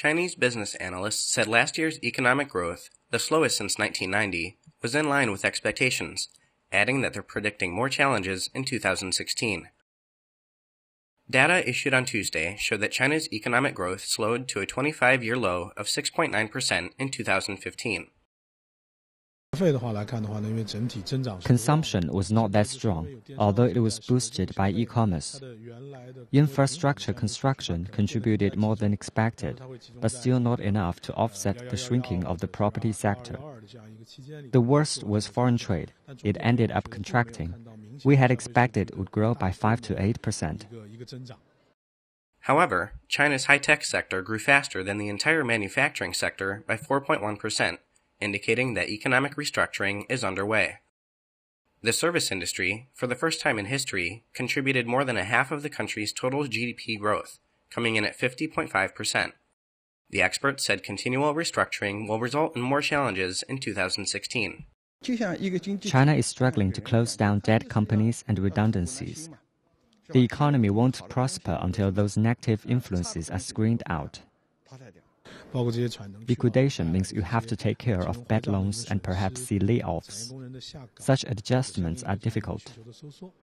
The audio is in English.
Chinese business analysts said last year's economic growth, the slowest since 1990, was in line with expectations, adding that they're predicting more challenges in 2016. Data issued on Tuesday showed that China's economic growth slowed to a 25 year low of 6.9% in 2015. Consumption was not that strong, although it was boosted by e commerce. Infrastructure construction contributed more than expected, but still not enough to offset the shrinking of the property sector. The worst was foreign trade. It ended up contracting. We had expected it would grow by 5 to 8%. However, China's high tech sector grew faster than the entire manufacturing sector by 4.1% indicating that economic restructuring is underway. The service industry, for the first time in history, contributed more than a half of the country's total GDP growth, coming in at 50.5%. The experts said continual restructuring will result in more challenges in 2016. China is struggling to close down dead companies and redundancies. The economy won't prosper until those negative influences are screened out. Liquidation means you have to take care of bad loans and perhaps see layoffs. Such adjustments are difficult.